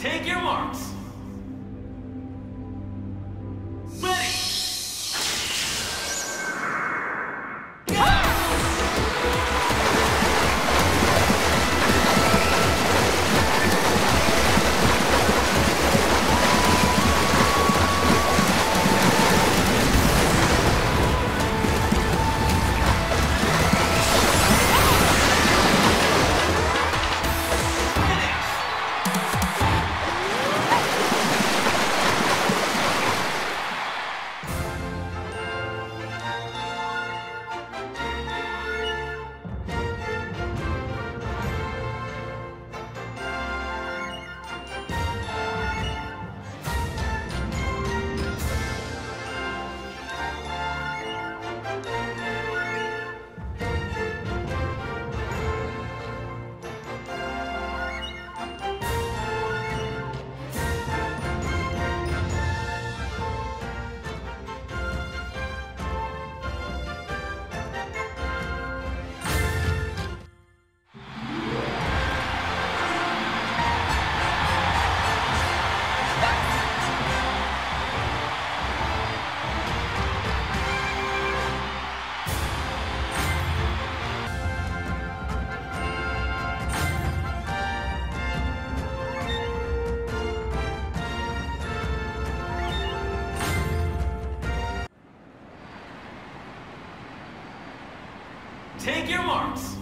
Take your marks. Take your marks.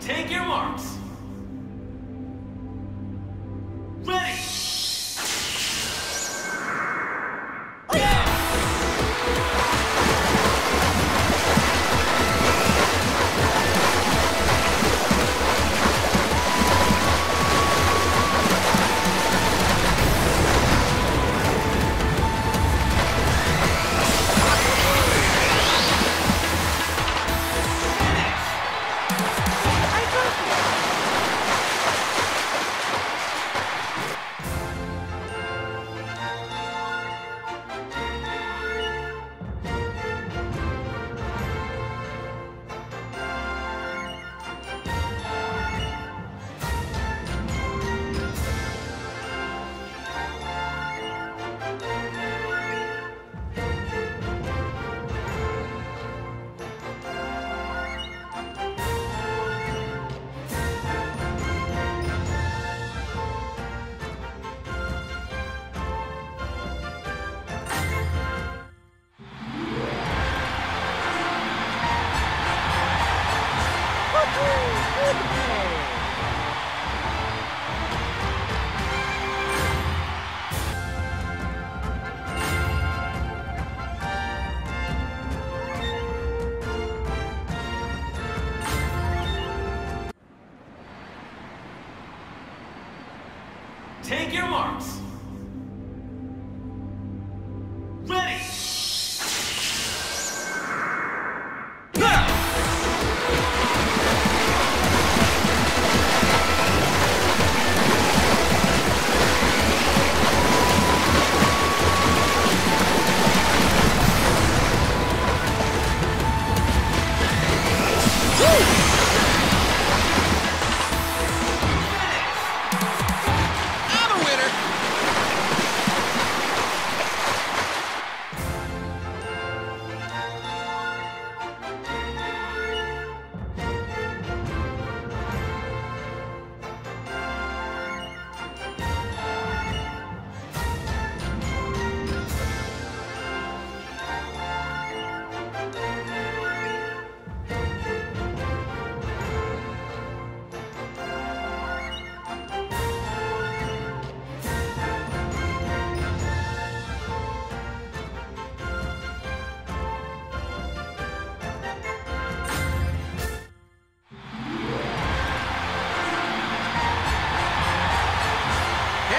Take your marks.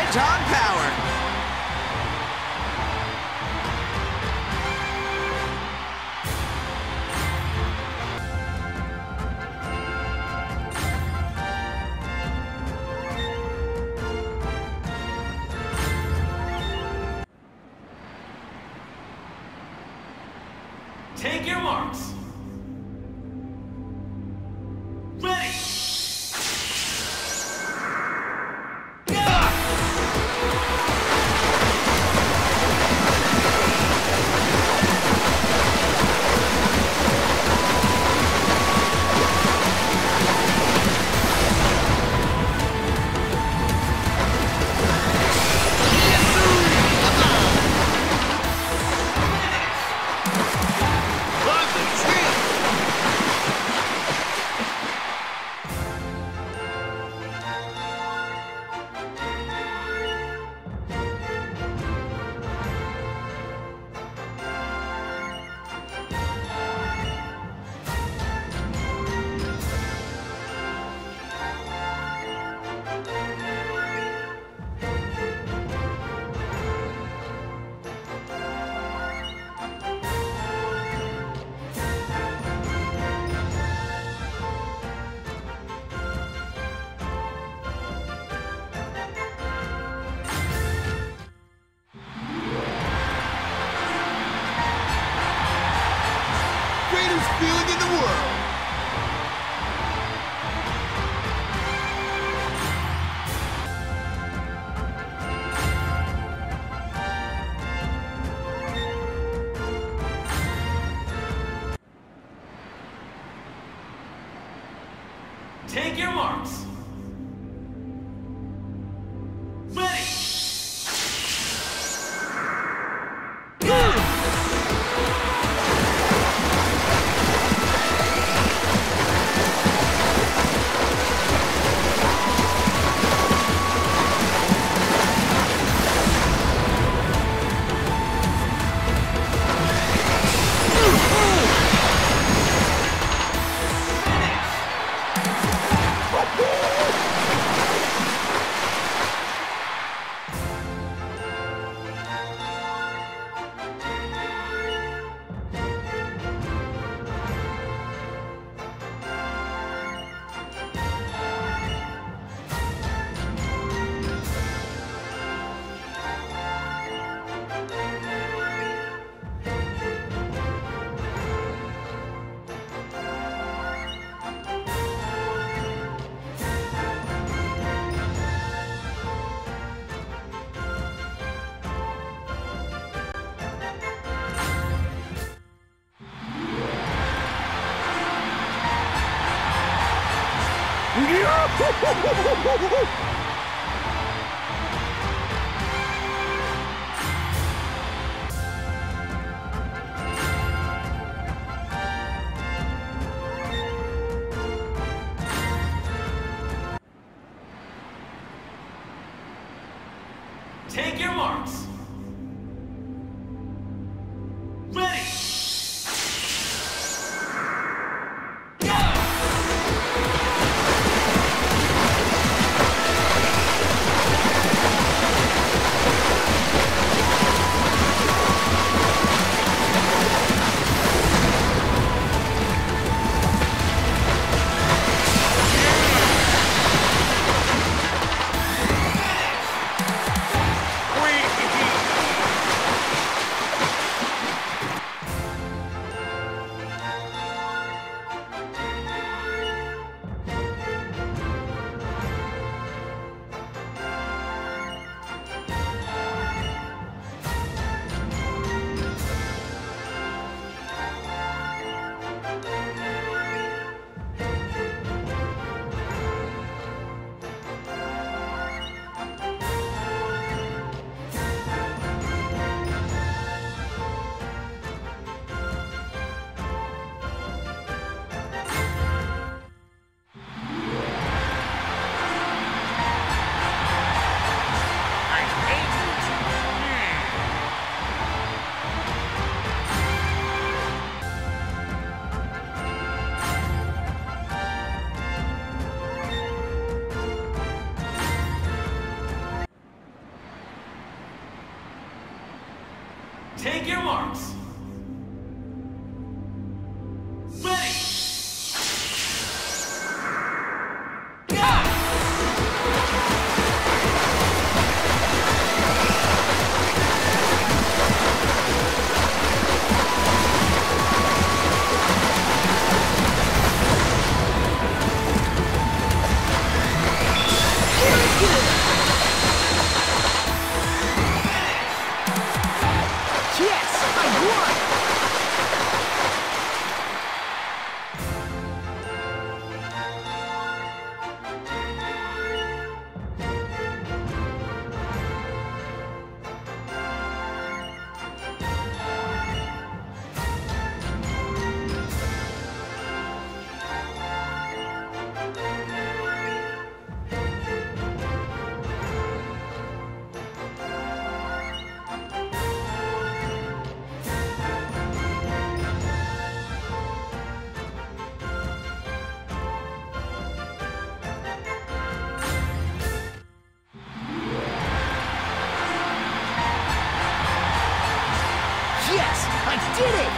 Hedgehog power. Greatest feeling in the world. ハハハハ! Take your marks. I did it!